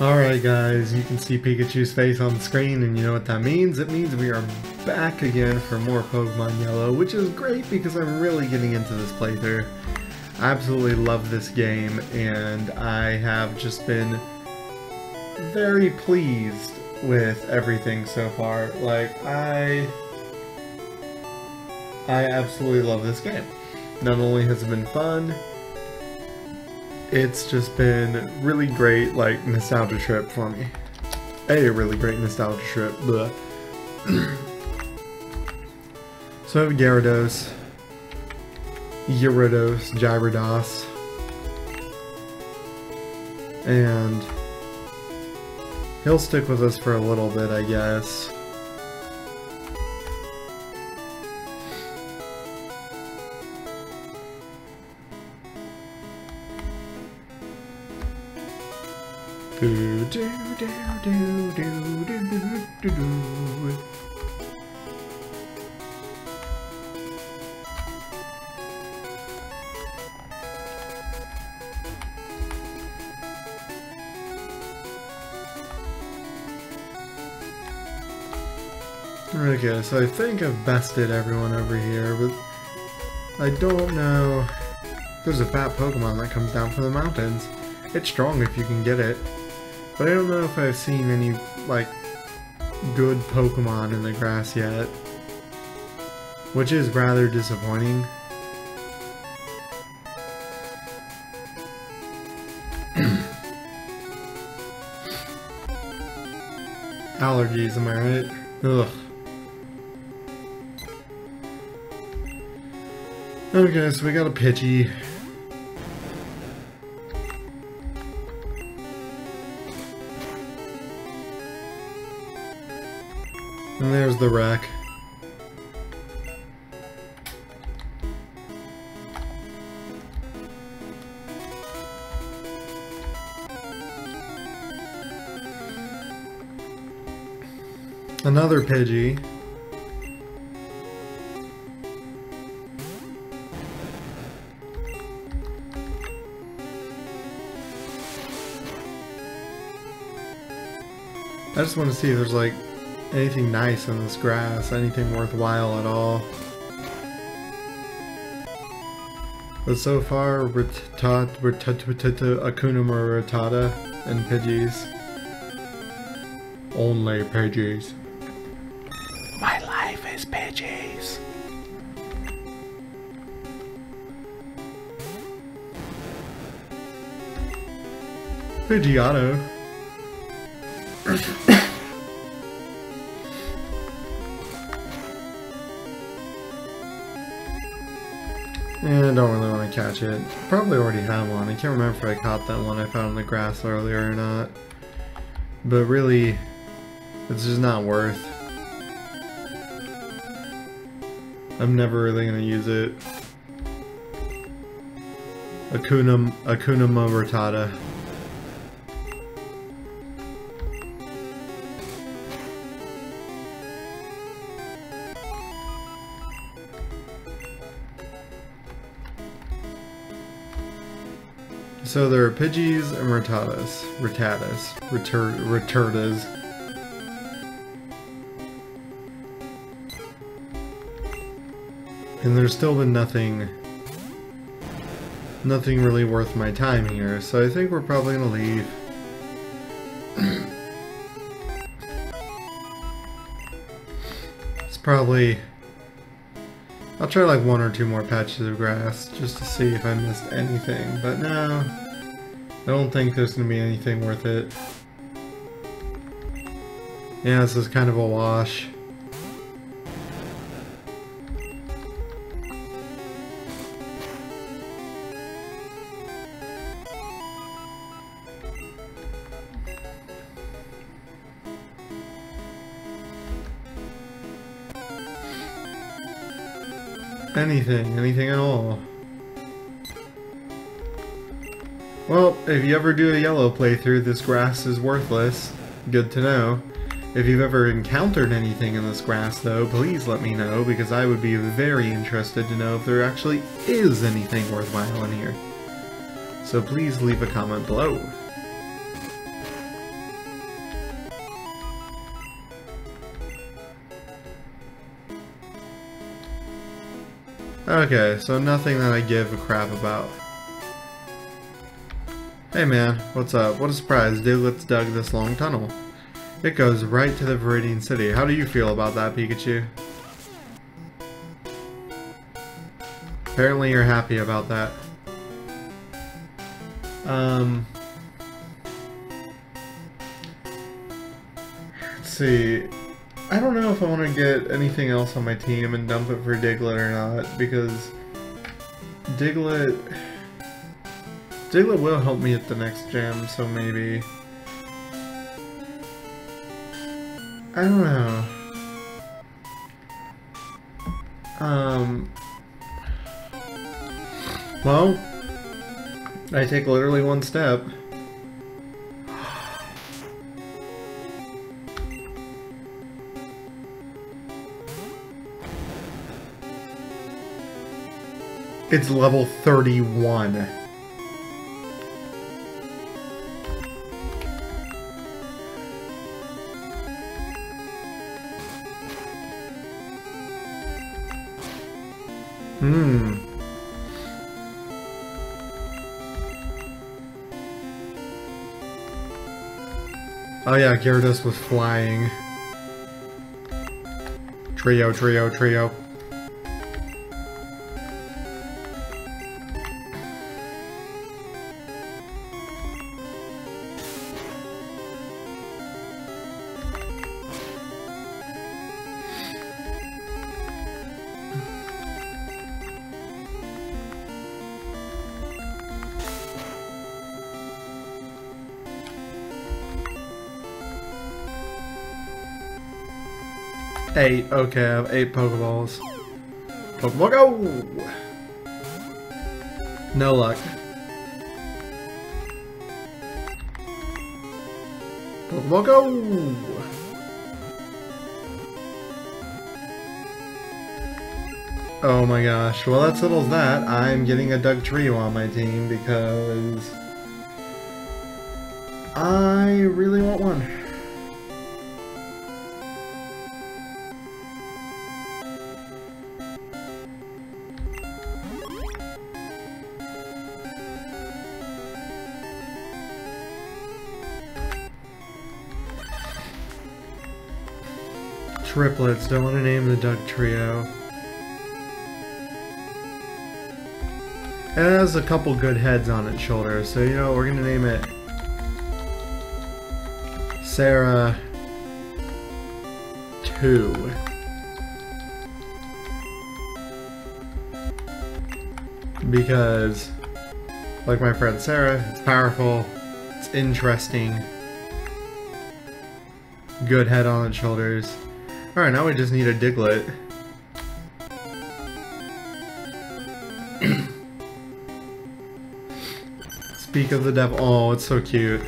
Alright guys, you can see Pikachu's face on the screen and you know what that means? It means we are back again for more Pokemon Yellow, which is great because I'm really getting into this playthrough. I absolutely love this game and I have just been very pleased with everything so far. Like, I... I absolutely love this game. Not only has it been fun, it's just been really great, like, nostalgia trip for me. A really great nostalgia trip, but so I have Gyarados, Gyarados, Gyarados, and he'll stick with us for a little bit, I guess. Okay, so I think I've bested everyone over here, but I don't know. There's a fat Pokemon that comes down from the mountains. It's strong if you can get it. But I don't know if I've seen any, like, good Pokemon in the grass yet. Which is rather disappointing. Allergies, am I right? Ugh. Okay, so we got a Pidgey. And there's the rack. Another Pidgey. I just want to see if there's like anything nice in this grass, anything worthwhile at all. But so far, Rattata, Akuna Rattata, and Pidgeys. Only Pidgeys. My life is Pidgeys. Pidgeotto. Yeah, I don't really want to catch it. Probably already have one. I can't remember if I caught that one I found in the grass earlier or not. But really, it's just not worth. I'm never really going to use it. Akuna, Akuna Matata. So there are Pidgeys and Rattatas. Rattatas. Retur. And there's still been nothing... Nothing really worth my time here, so I think we're probably gonna leave. it's probably... I'll try like one or two more patches of grass just to see if I missed anything, but no, I don't think there's going to be anything worth it. Yeah, this is kind of a wash. Anything, anything at all. Well, if you ever do a yellow playthrough, this grass is worthless. Good to know. If you've ever encountered anything in this grass, though, please let me know, because I would be very interested to know if there actually is anything worthwhile in here. So please leave a comment below. Okay, so nothing that I give a crap about. Hey man, what's up? What a surprise, Diglett's dug this long tunnel. It goes right to the Viridian City. How do you feel about that, Pikachu? Apparently you're happy about that. Um... Let's see. I don't know if I want to get anything else on my team and dump it for Diglett or not, because Diglett... Diglett will help me at the next gym, so maybe... I don't know. Um... Well, I take literally one step. It's level 31. Hmm. Oh yeah, Gyarados was flying. Trio, trio, trio. Eight. Okay, I have eight Pokeballs. Pokeball go! No luck. Pokeball go! Oh my gosh. Well, that settles that. I'm getting a Dugtrio on my team because... I really want one. Triplets. Don't want to name the Dugtrio. It has a couple good heads on its shoulders, so you know, we're gonna name it Sarah 2. Because, like my friend Sarah, it's powerful, it's interesting, good head on its shoulders. Alright, now we just need a Diglett. Speak of the devil. Oh, it's so cute.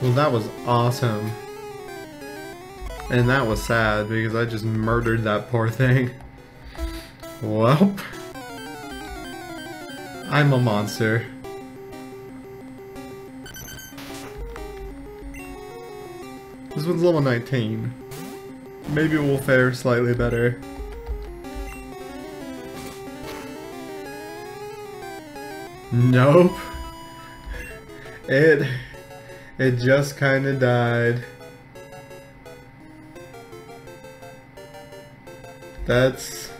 Well, that was awesome. And that was sad because I just murdered that poor thing. Well, I'm a monster. This one's level 19. Maybe we'll fare slightly better. Nope. It... It just kinda died. That's...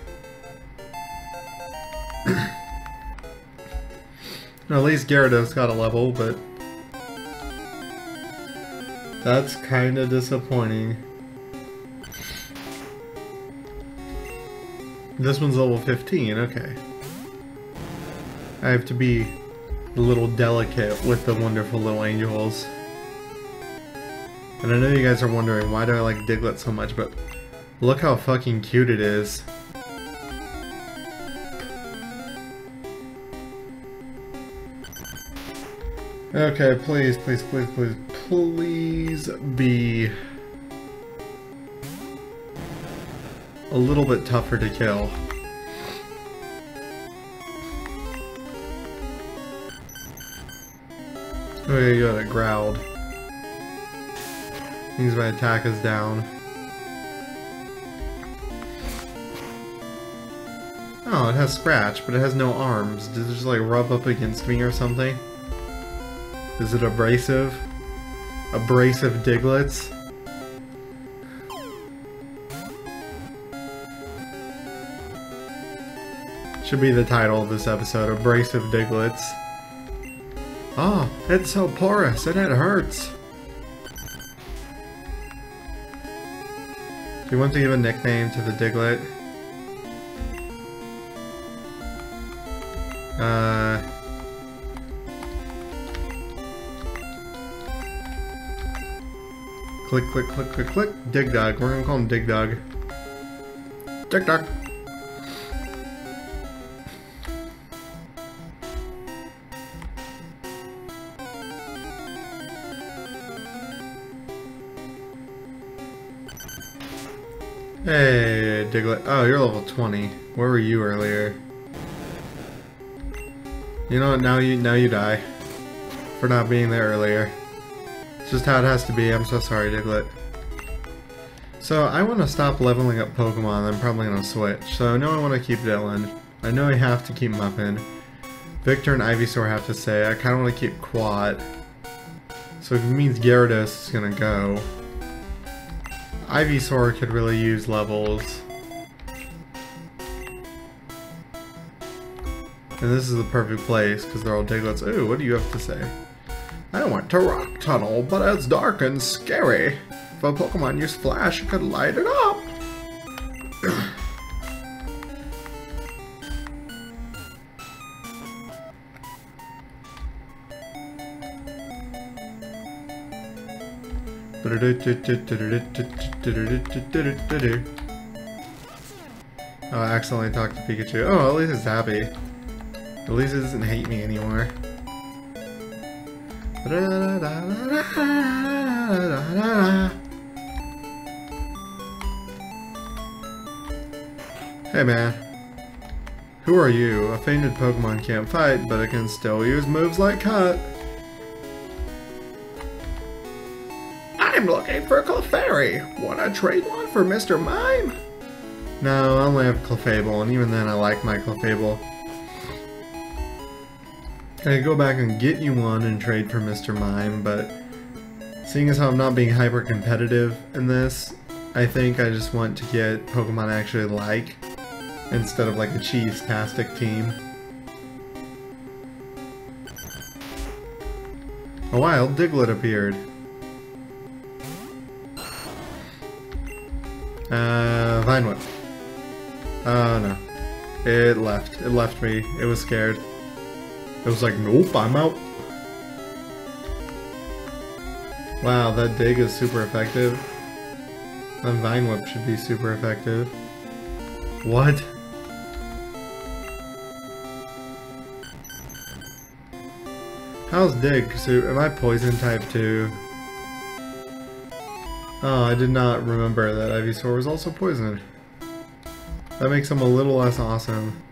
At least Gyarados got a level, but... That's kind of disappointing. This one's level 15, okay. I have to be a little delicate with the wonderful little angels. And I know you guys are wondering, why do I like Diglett so much, but look how fucking cute it is. Okay, please, please, please, please, please be a little bit tougher to kill. Okay, you got a growled. Means my attack is down. Oh, it has scratch, but it has no arms. Does it just like rub up against me or something? Is it abrasive? Abrasive digletts. Should be the title of this episode, Abrasive Digletts. Oh, it's so porous and it hurts. Do you want to give a nickname to the diglett? Uh... Click, click, click, click, click. Dig Dog. We're gonna call him Dig Dog. Dig Dog. Hey, Diglett. Oh, you're level 20. Where were you earlier? You know what? Now you now you die for not being there earlier. It's just how it has to be. I'm so sorry, Diglett. So I want to stop leveling up Pokemon. I'm probably gonna switch. So I know I want to keep Dylan. I know I have to keep Muffin. Victor and Ivysaur have to say. I kind of want to keep Quat. So it means Gyarados is gonna go. Ivysaur could really use levels. And this is the perfect place, because they're all Digletts. Ooh, what do you have to say? I went to Rock Tunnel, but it's dark and scary. If a Pokemon used Flash, it could light it up. Oh, I accidentally talked to Pikachu. Oh, at least it's happy. At least it doesn't hate me anymore. Hey man. Who are you? A fainted Pokemon can't fight, but it can still use moves like Cut. I'm looking for Clefairy. Wanna trade one for Mr. Mime? No, I only have Clefable, and even then I like my Clefable. I go back and get you one and trade for Mr. Mime, but seeing as how I'm not being hyper competitive in this, I think I just want to get Pokemon I actually like instead of like a cheese-tastic team. A wild Diglett appeared. Uh, Vine Whip. Oh no. It left. It left me. It was scared. It was like, nope, I'm out. Wow, that dig is super effective. That Vine Whip should be super effective. What? How's dig? So, am I poison type too? Oh, I did not remember that Ivysaur was also poisoned. That makes him a little less awesome.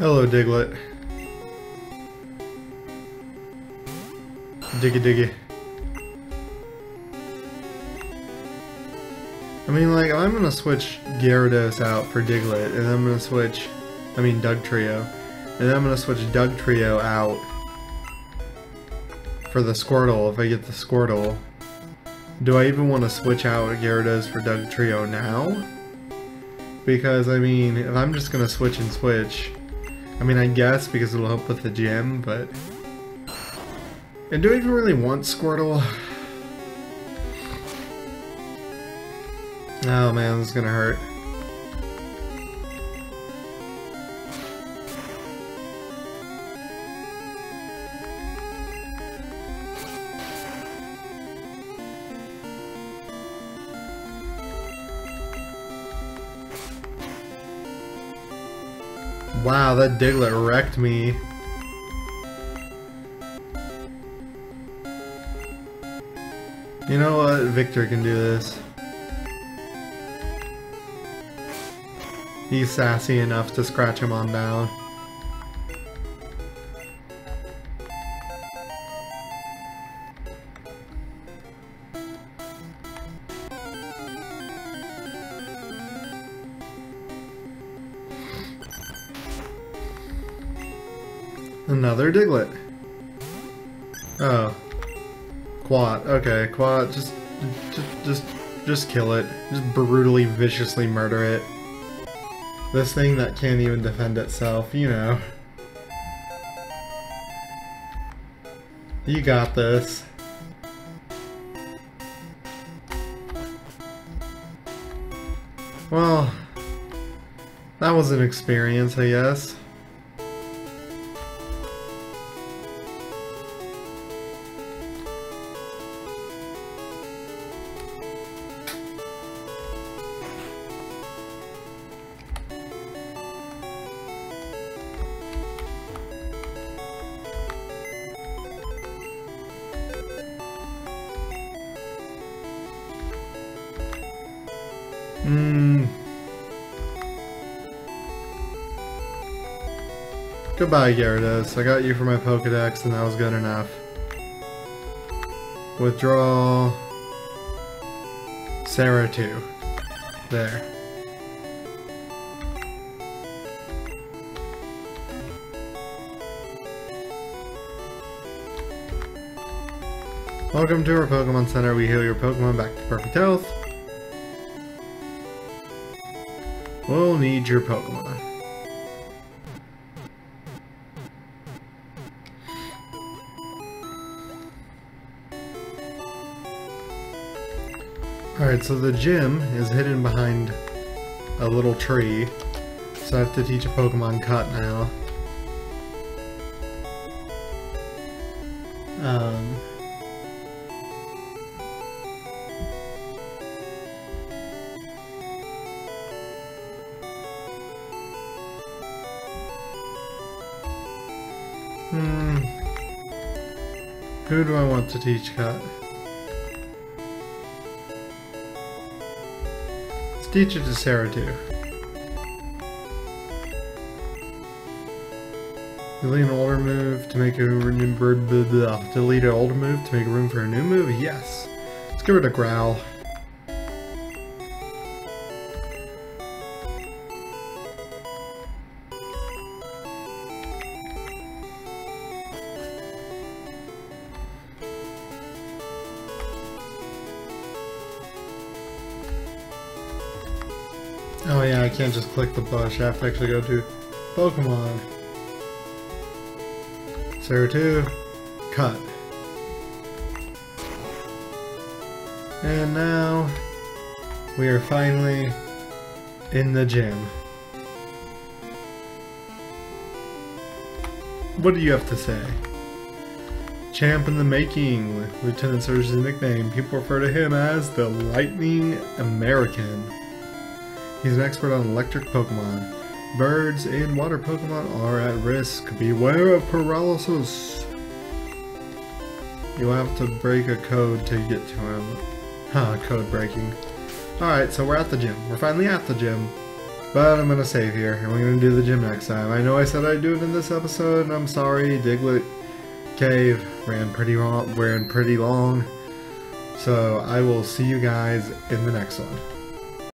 Hello, Diglett. Diggy diggy. I mean, like, I'm gonna switch Gyarados out for Diglett, and I'm gonna switch, I mean, Dugtrio, and then I'm gonna switch Dugtrio out for the Squirtle, if I get the Squirtle. Do I even want to switch out Gyarados for Dugtrio now? Because, I mean, if I'm just gonna switch and switch, I mean, I guess because it'll help with the gym, but... And do I even really want Squirtle? Oh man, this is gonna hurt. Wow, that Diglett wrecked me. You know what? Victor can do this. He's sassy enough to scratch him on down. Another Diglett. Oh. Quat. Okay, Quat. Just, just, just, just kill it. Just brutally, viciously murder it. This thing that can't even defend itself, you know. You got this. Well, that was an experience, I guess. Hmm. Goodbye, Gyarados. I got you for my Pokedex, and that was good enough. Withdraw... Sarah 2. There. Welcome to our Pokemon Center. We heal your Pokemon back to perfect health. We'll need your Pokemon. Alright, so the gym is hidden behind a little tree. So I have to teach a Pokemon cut now. Um... Hmm. Who do I want to teach cut? Let's teach it to Sarah too. Delete an older move to make a delete an older move to make room for a new move? Yes. Let's give it a growl. Oh yeah, I can't just click the bush. I have to actually go to Pokemon. Sarah 2, cut. And now we are finally in the gym. What do you have to say? Champ in the making, Lieutenant Surge's nickname. People refer to him as the Lightning American. He's an expert on electric Pokemon. Birds and water Pokemon are at risk. Beware of paralysis. You'll have to break a code to get to him. Huh, code breaking. Alright, so we're at the gym. We're finally at the gym. But I'm gonna save here, and we're gonna do the gym next time. I know I said I'd do it in this episode, and I'm sorry, Diglett Cave ran pretty long, ran pretty long. So I will see you guys in the next one.